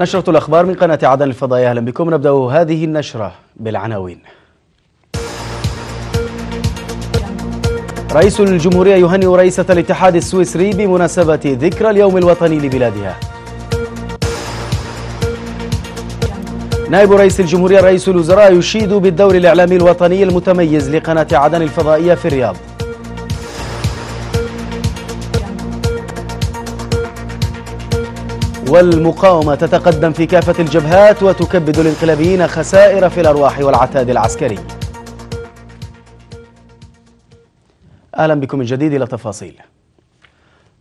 نشرة الأخبار من قناة عدن الفضائية أهلا بكم. نبدأ هذه النشرة بالعناوين. رئيس الجمهورية يهنئ رئيسة الاتحاد السويسري بمناسبة ذكرى اليوم الوطني لبلادها. نائب رئيس الجمهورية رئيس الوزراء يشيد بالدور الإعلامي الوطني المتميز لقناة عدن الفضائية في الرياض. والمقاومة تتقدم في كافة الجبهات وتكبد الانقلابيين خسائر في الأرواح والعتاد العسكري. أهلا بكم من جديد إلى تفاصيل.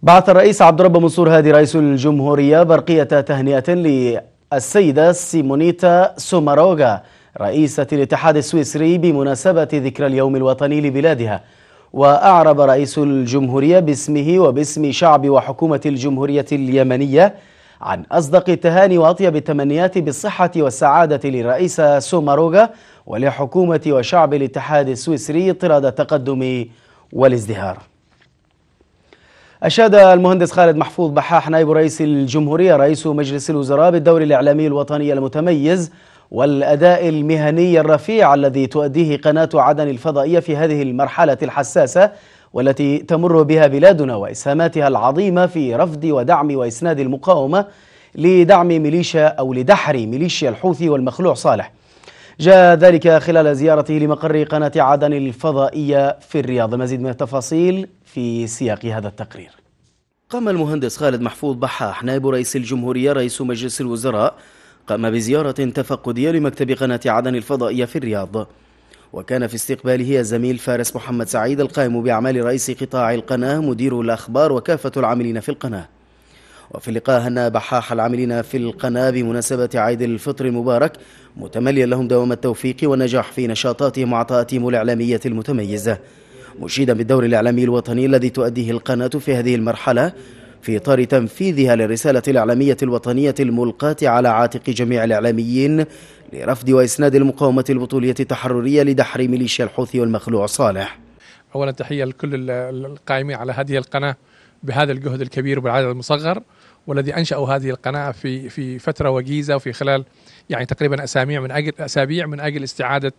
بعث الرئيس عبد ربه منصور هادي رئيس الجمهورية برقية تهنئة للسيدة سيمونيتا سوماروغا رئيسة الاتحاد السويسري بمناسبة ذكرى اليوم الوطني لبلادها. وأعرب رئيس الجمهورية باسمه وباسم شعب وحكومة الجمهورية اليمنية عن أصدق التهاني وأطيب التمنيات بالصحة والسعادة للرئيسة سوماروغا ولحكومة وشعب الاتحاد السويسري طراد التقدم والازدهار. أشاد المهندس خالد محفوظ بحاح نائب رئيس الجمهورية رئيس مجلس الوزراء بالدور الإعلامي الوطني المتميز والأداء المهني الرفيع الذي تؤديه قناة عدن الفضائية في هذه المرحلة الحساسة والتي تمر بها بلادنا وإسهاماتها العظيمة في رفض ودعم وإسناد المقاومة لدعم ميليشيا أو لدحر ميليشيا الحوثي والمخلوع صالح. جاء ذلك خلال زيارته لمقر قناة عدن الفضائية في الرياض. المزيد من التفاصيل في سياق هذا التقرير. قام المهندس خالد محفوظ بحاح نائب رئيس الجمهورية رئيس مجلس الوزراء قام بزيارة تفقدية لمكتب قناة عدن الفضائية في الرياض. وكان في استقباله الزميل فارس محمد سعيد القائم بأعمال رئيس قطاع القناة مدير الأخبار وكافة العاملين في القناة. وفي اللقاء هنأ بحاح العاملين في القناة بمناسبة عيد الفطر المبارك متمليا لهم دوام التوفيق والنجاح في نشاطاتهم وعطاءاتهم الإعلامية المتميزة. مشيدا بالدور الإعلامي الوطني الذي تؤديه القناة في هذه المرحلة في إطار تنفيذها للرسالة الإعلامية الوطنية الملقاة على عاتق جميع الإعلاميين لرفض وإسناد المقاومة البطولية التحررية لدحر ميليشيا الحوثي والمخلوع صالح. أولا تحية لكل القائمين على هذه القناة بهذا الجهد الكبير وبالعدد المصغر. والذي أنشأوا هذه القناة في في فترة وجيزة وفي خلال يعني تقريبا اسابيع من أجل أسابيع من أجل استعادة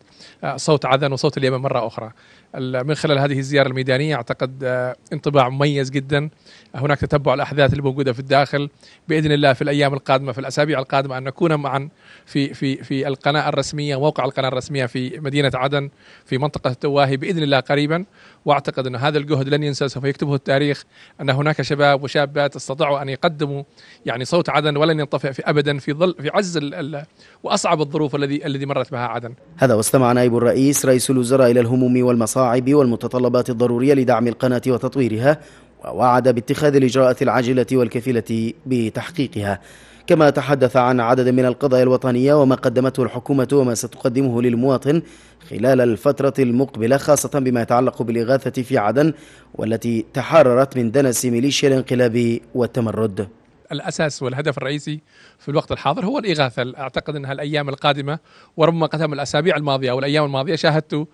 صوت عدن وصوت اليمن مرة أخرى. من خلال هذه الزيارة الميدانية أعتقد انطباع مميز جدا. هناك تتبع الأحداث اللي موجودة في الداخل. بإذن الله في الأيام القادمة في الأسابيع القادمة أن نكون معا في في في القناة الرسمية موقع القناة الرسمية في مدينة عدن في منطقة التواهي بإذن الله قريبا. وأعتقد أن هذا الجهد لن ينسى سوف يكتبه التاريخ أن هناك شباب وشابات استطاعوا أن يقدموا يعني صوت عدن ولن ينطفئ في أبدا في ظل في عز ال ال وأصعب الظروف الذي الذي مرت بها عدن. هذا واستمع نائب الرئيس رئيس الوزراء إلى الهموم والمصاعب والمتطلبات الضرورية لدعم القناة وتطويرها ووعد باتخاذ الإجراءات العاجلة والكفيلة بتحقيقها. كما تحدث عن عدد من القضايا الوطنية وما قدمته الحكومة وما ستقدمه للمواطن خلال الفترة المقبلة خاصة بما يتعلق بالإغاثة في عدن والتي تحررت من دنس ميليشيا الانقلاب والتمرد. الأساس والهدف الرئيسي في الوقت الحاضر هو الإغاثة، أعتقد أنها الأيام القادمة وربما قدم الأسابيع الماضية أو الأيام الماضية شاهدت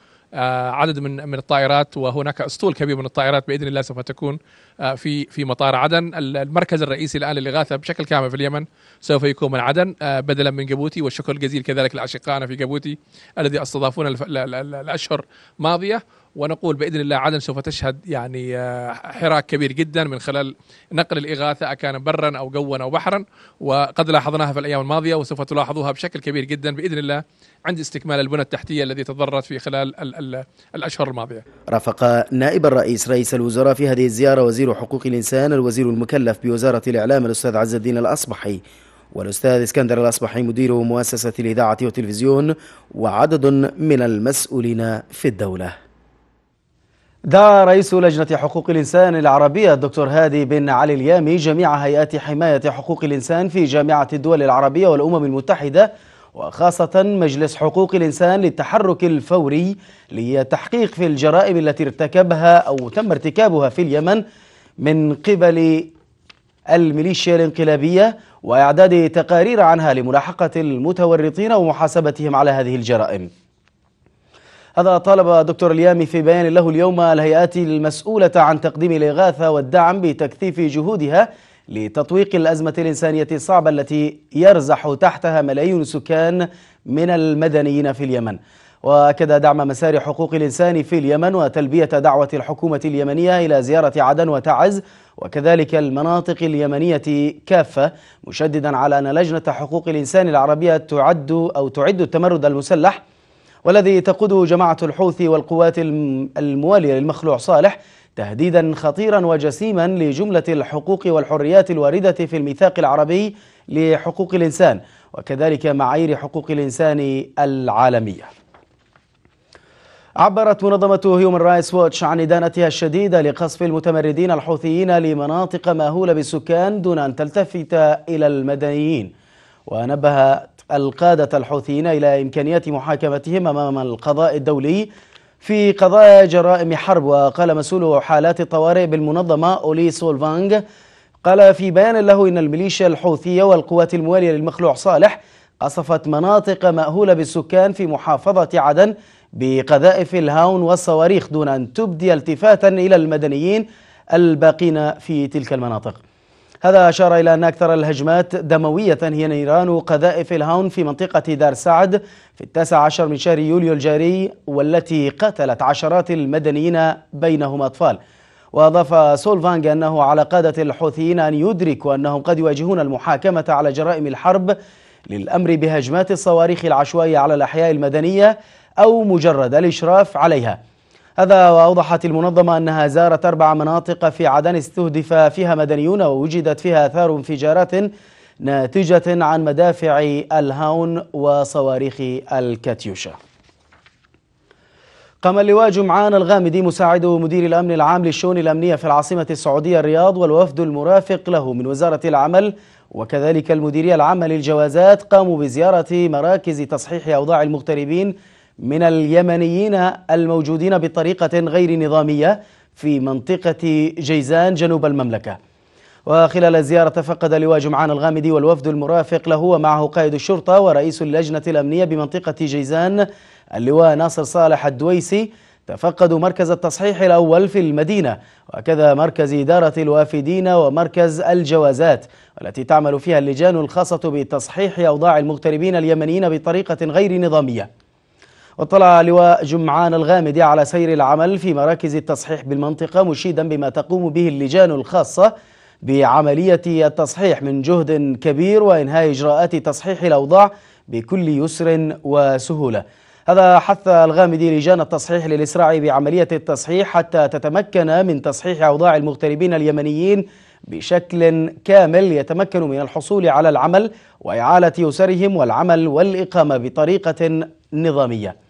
عدد من من الطائرات وهناك أسطول كبير من الطائرات بإذن الله سوف تكون في في مطار عدن. المركز الرئيسي الآن للإغاثة بشكل كامل في اليمن سوف يكون من عدن بدلا من جيبوتي والشكر الجزيل كذلك لأشقائنا في جيبوتي الذي استضافونا الاشهر ماضية. ونقول بإذن الله عدن سوف تشهد يعني حراك كبير جدا من خلال نقل الإغاثة اكان برا أو جوا أو بحرا. وقد لاحظناها في الأيام الماضية وسوف تلاحظوها بشكل كبير جدا بإذن الله عند استكمال البنى التحتية الذي تضررت في خلال ال ال الأشهر الماضية. رافق نائب الرئيس رئيس الوزراء في هذه الزيارة وزير حقوق الإنسان الوزير المكلف بوزارة الإعلام الأستاذ عز الدين الأصبحي. والأستاذ اسكندر الأصبحي مدير مؤسسة الإذاعة والتلفزيون وعدد من المسؤولين في الدولة. دعا رئيس لجنة حقوق الإنسان العربية الدكتور هادي بن علي اليامي جميع هيئات حماية حقوق الإنسان في جامعة الدول العربية والأمم المتحدة وخاصة مجلس حقوق الإنسان للتحرك الفوري للتحقيق في الجرائم التي ارتكبها أو تم ارتكابها في اليمن من قبل الميليشيا الانقلابية وإعداد تقارير عنها لملاحقة المتورطين ومحاسبتهم على هذه الجرائم. هذا طالب دكتور اليامي في بيان له اليوم الهيئات المسؤولة عن تقديم الإغاثة والدعم بتكثيف جهودها لتطويق الأزمة الإنسانية الصعبة التي يرزح تحتها ملايين السكان من المدنيين في اليمن. وأكد دعم مسار حقوق الإنسان في اليمن وتلبية دعوة الحكومة اليمنية إلى زيارة عدن وتعز وكذلك المناطق اليمنية كافة مشددا على أن لجنة حقوق الإنسان العربية تعد أو تعد التمرد المسلح والذي تقوده جماعة الحوثي والقوات الموالية للمخلوع صالح تهديدا خطيرا وجسيما لجملة الحقوق والحريات الواردة في الميثاق العربي لحقوق الإنسان وكذلك معايير حقوق الإنسان العالمية. عبرت منظمة هيومن رايتس ووتش عن إدانتها الشديدة لقصف المتمردين الحوثيين لمناطق مأهولة بالسكان دون أن تلتفت إلى المدنيين ونبه القادة الحوثيين إلى إمكانية محاكمتهم أمام القضاء الدولي في قضايا جرائم حرب. وقال مسؤول حالات الطوارئ بالمنظمة أولي سولفانغ قال في بيان له إن الميليشيا الحوثية والقوات الموالية للمخلوع صالح قصفت مناطق مأهولة بالسكان في محافظة عدن بقذائف الهاون والصواريخ دون أن تبدي التفاتا إلى المدنيين الباقين في تلك المناطق. هذا أشار إلى أن أكثر الهجمات دموية هي نيران قذائف الهاون في منطقة دار سعد في التاسع عشر من شهر يوليو الجاري والتي قتلت عشرات المدنيين بينهم أطفال. وأضاف سولفانج أنه على قادة الحوثيين أن يدركوا أنهم قد يواجهون المحاكمة على جرائم الحرب للأمر بهجمات الصواريخ العشوائية على الأحياء المدنية أو مجرد الإشراف عليها. هذا وأوضحت المنظمة أنها زارت أربع مناطق في عدن استهدف فيها مدنيون ووجدت فيها آثار انفجارات ناتجة عن مدافع الهاون وصواريخ الكاتيوشا. قام اللواء جمعان الغامدي مساعد مدير الأمن العام للشؤون الأمنية في العاصمة السعودية الرياض والوفد المرافق له من وزارة العمل. وكذلك المديرية العامة للجوازات قاموا بزيارة مراكز تصحيح أوضاع المغتربين من اليمنيين الموجودين بطريقة غير نظامية في منطقة جيزان جنوب المملكة. وخلال الزيارة تفقد لواء جمعان الغامدي والوفد المرافق له ومعه قائد الشرطة ورئيس اللجنة الأمنية بمنطقة جيزان اللواء ناصر صالح الدويسي. تفقدوا مركز التصحيح الأول في المدينة وكذا مركز إدارة الوافدين ومركز الجوازات والتي تعمل فيها اللجان الخاصة بتصحيح أوضاع المغتربين اليمنيين بطريقة غير نظامية. واطلع لواء جمعان الغامدي على سير العمل في مراكز التصحيح بالمنطقة مشيدا بما تقوم به اللجان الخاصة بعملية التصحيح من جهد كبير وإنهاء إجراءات تصحيح الأوضاع بكل يسر وسهولة. هذا حث الغامدي لجان التصحيح للإسراع بعملية التصحيح حتى تتمكن من تصحيح أوضاع المغتربين اليمنيين بشكل كامل يتمكن من الحصول على العمل وإعالة أسرهم والعمل والإقامة بطريقة نظامية.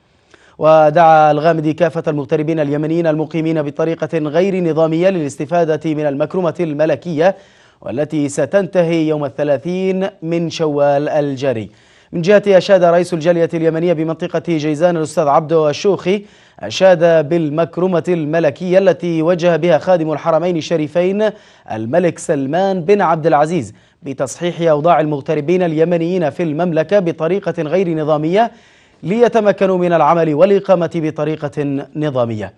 ودعا الغامدي كافة المغتربين اليمنيين المقيمين بطريقة غير نظامية للاستفادة من المكرمة الملكية والتي ستنتهي يوم الثلاثين من شوال الجاري. من جهة أشاد رئيس الجالية اليمنية بمنطقة جيزان الأستاذ عبدو الشوخي أشاد بالمكرمة الملكية التي وجه بها خادم الحرمين الشريفين الملك سلمان بن عبد العزيز بتصحيح أوضاع المغتربين اليمنيين في المملكة بطريقة غير نظامية ليتمكنوا من العمل والإقامة بطريقة نظامية.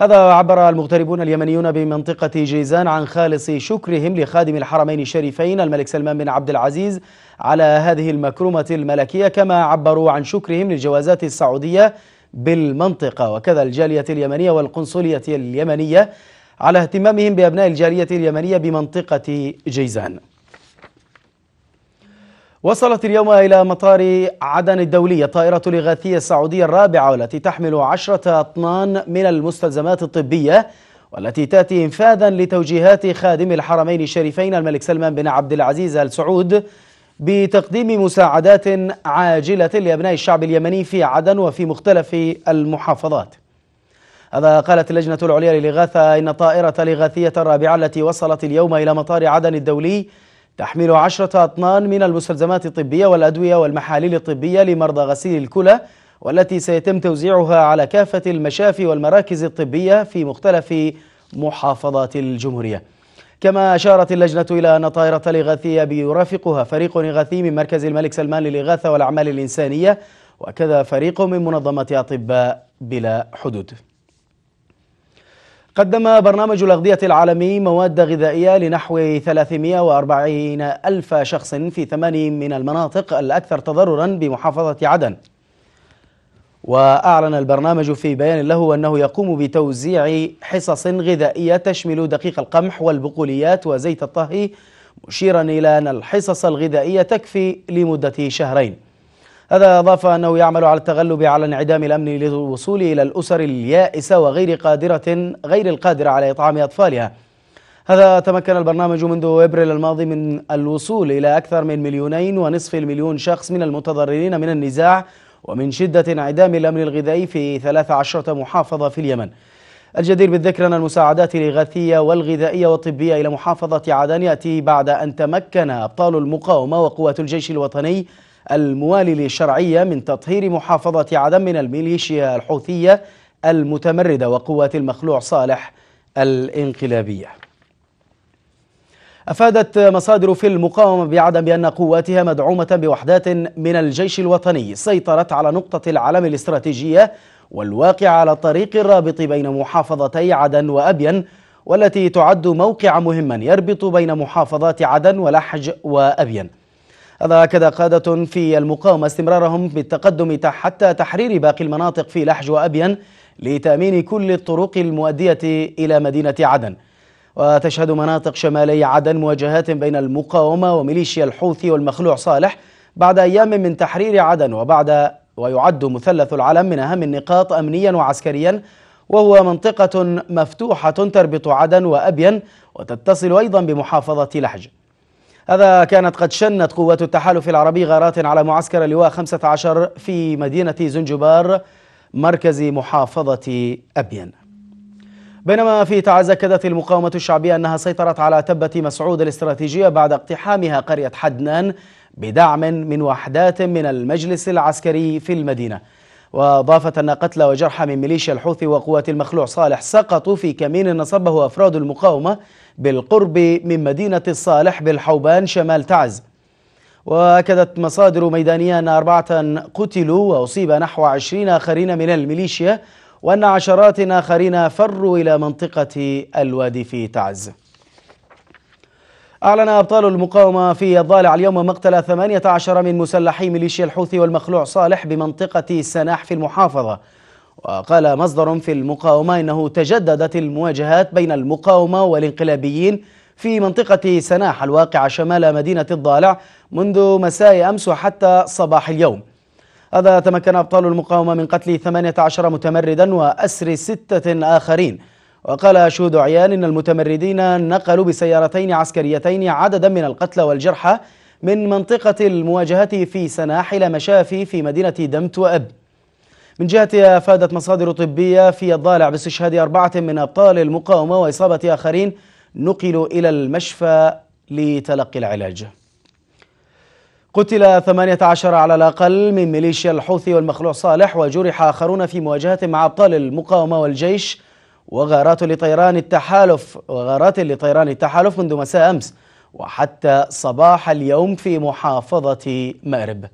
هذا عبر المغتربون اليمنيون بمنطقة جيزان عن خالص شكرهم لخادم الحرمين الشريفين الملك سلمان بن عبد العزيز على هذه المكرمة الملكية كما عبروا عن شكرهم للجوازات السعودية بالمنطقة. وكذا الجالية اليمنية والقنصلية اليمنية على اهتمامهم بأبناء الجالية اليمنية بمنطقة جيزان. وصلت اليوم إلى مطار عدن الدولي الطائرة الإغاثية السعودية الرابعة والتي تحمل عشرة أطنان من المستلزمات الطبية والتي تأتي إنفاذا لتوجيهات خادم الحرمين الشريفين الملك سلمان بن عبد العزيز آل سعود بتقديم مساعدات عاجلة لأبناء الشعب اليمني في عدن وفي مختلف المحافظات. هذا قالت اللجنة العليا للإغاثة إن طائرة الإغاثية الرابعة التي وصلت اليوم إلى مطار عدن الدولي تحمل عشرة أطنان من المستلزمات الطبية والأدوية والمحاليل الطبية لمرضى غسيل الكلى والتي سيتم توزيعها على كافة المشافي والمراكز الطبية في مختلف محافظات الجمهورية. كما أشارت اللجنة إلى أن طائرة الإغاثية بيرافقها فريق إغاثي من مركز الملك سلمان للإغاثة والأعمال الإنسانية وكذا فريق من منظمة أطباء بلا حدود. قدم برنامج الأغذية العالمي مواد غذائية لنحو 340 ألف شخص في ثمان من المناطق الأكثر تضررا بمحافظة عدن. وأعلن البرنامج في بيان له أنه يقوم بتوزيع حصص غذائية تشمل دقيق القمح والبقوليات وزيت الطهي مشيرا إلى أن الحصص الغذائية تكفي لمدة شهرين. هذا أضاف أنه يعمل على التغلب على انعدام الأمن للوصول إلى الأسر اليائسة وغير قادرة غير القادرة على إطعام أطفالها هذا تمكن البرنامج منذ إبريل الماضي من الوصول إلى أكثر من مليونين ونصف المليون شخص من المتضررين من النزاع ومن شدة انعدام الأمن الغذائي في 13 محافظة في اليمن. الجدير بالذكر أن المساعدات الإغاثية والغذائية والطبية إلى محافظة عدن يأتي بعد أن تمكن أبطال المقاومة وقوات الجيش الوطني الموالي للشرعية من تطهير محافظة عدن من الميليشيا الحوثية المتمردة وقوات المخلوع صالح الانقلابية. أفادت مصادر في المقاومة بعدم بأن قواتها مدعومة بوحدات من الجيش الوطني سيطرت على نقطة العلم الاستراتيجية والواقع على الطريق الرابط بين محافظتي عدن وأبين والتي تعد موقعا مهما يربط بين محافظات عدن ولحج وأبين هذا أكد قادة في المقاومة استمرارهم بالتقدم حتى تحرير باقي المناطق في لحج وأبين لتأمين كل الطرق المؤدية إلى مدينة عدن. وتشهد مناطق شمالي عدن مواجهات بين المقاومة وميليشيا الحوثي والمخلوع صالح بعد أيام من تحرير عدن وبعد ويعد مثلث العلم من أهم النقاط أمنيا وعسكريا وهو منطقة مفتوحة تربط عدن وأبين وتتصل أيضا بمحافظة لحج. هذا كانت قد شنت قوات التحالف العربي غارات على معسكر اللواء 15 في مدينة زنجبار مركز محافظة أبين. بينما في تعز أكدت المقاومة الشعبية أنها سيطرت على تبة مسعود الاستراتيجية بعد اقتحامها قرية حدنان بدعم من وحدات من المجلس العسكري في المدينة. وأضافت أن قتلى وجرحى من ميليشيا الحوثي وقوات المخلوع صالح سقطوا في كمين نصبه أفراد المقاومة بالقرب من مدينة الصالح بالحوبان شمال تعز. وأكدت مصادر ميدانية أن أربعة قتلوا وأصيب نحو عشرين آخرين من الميليشيا وأن عشرات آخرين فروا إلى منطقة الوادي في تعز. أعلن أبطال المقاومة في الضالع اليوم مقتل 18 من مسلحي ميليشيا الحوثي والمخلوع صالح بمنطقة سناح في المحافظة. وقال مصدر في المقاومة إنه تجددت المواجهات بين المقاومة والانقلابيين في منطقة سناح الواقعة شمال مدينة الضالع منذ مساء أمس وحتى صباح اليوم. هذا تمكن أبطال المقاومة من قتل 18 متمردا وأسر ستة آخرين. وقال شهود عيان إن المتمردين نقلوا بسيارتين عسكريتين عددا من القتلى والجرحى من منطقة المواجهة في سناح إلى مشافي في مدينة دمت وأب. من جهتها أفادت مصادر طبية في الضالع باستشهاد أربعة من أبطال المقاومة وإصابة آخرين نقلوا إلى المشفى لتلقي العلاج. قتل 18 على الأقل من ميليشيا الحوثي والمخلوع صالح وجرح آخرون في مواجهة مع أبطال المقاومة والجيش وغارات لطيران التحالف وغارات لطيران التحالف منذ مساء أمس وحتى صباح اليوم في محافظة مأرب.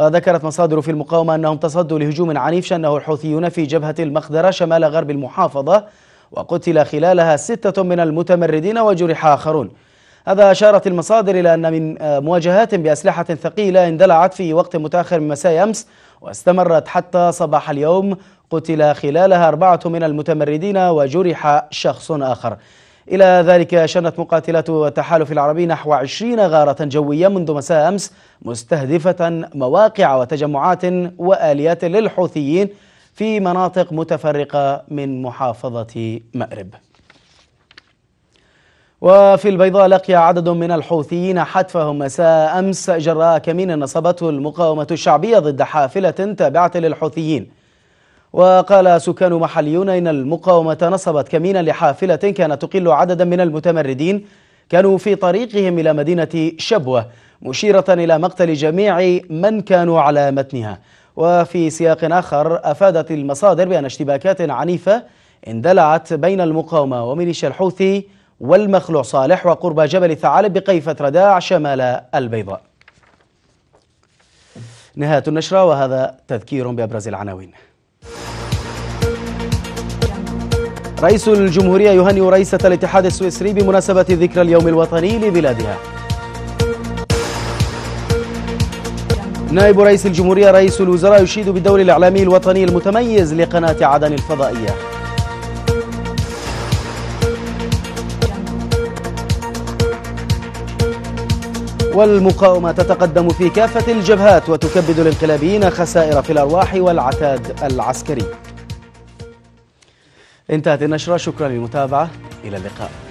ذكرت مصادر في المقاومة أنهم تصدوا لهجوم عنيف شنه الحوثيون في جبهة المخدرة شمال غرب المحافظة وقتل خلالها ستة من المتمردين وجرح آخرون. هذا أشارت المصادر إلى أن من مواجهات بأسلحة ثقيلة اندلعت في وقت متأخر من مساء أمس واستمرت حتى صباح اليوم قتل خلالها أربعة من المتمردين وجرح شخص آخر. إلى ذلك شنت مقاتلات التحالف العربي نحو عشرين غارة جوية منذ مساء أمس مستهدفة مواقع وتجمعات وآليات للحوثيين في مناطق متفرقة من محافظة مأرب. وفي البيضاء لقي عدد من الحوثيين حتفهم مساء أمس جراء كمين نصبته المقاومة الشعبية ضد حافلة تابعة للحوثيين. وقال سكان محليون إن المقاومة نصبت كمينا لحافلة كانت تقل عددا من المتمردين. كانوا في طريقهم إلى مدينة شبوة مشيرة إلى مقتل جميع من كانوا على متنها. وفي سياق آخر أفادت المصادر بأن اشتباكات عنيفة اندلعت بين المقاومة وميليشيا الحوثي والمخلوع صالح وقرب جبل الثعالب بقيفة رداع شمال البيضاء. نهاية النشرة وهذا تذكير بأبرز العناوين. رئيس الجمهورية يهنئ رئيسة الاتحاد السويسري بمناسبة ذكرى اليوم الوطني لبلادها. نائب رئيس الجمهورية رئيس الوزراء يشيد بالدور الإعلامي الوطني المتميز لقناة عدن الفضائية. والمقاومة تتقدم في كافة الجبهات وتكبد الانقلابيين خسائر في الأرواح والعتاد العسكري. انتهت النشرة شكرا للمتابعة. إلى اللقاء.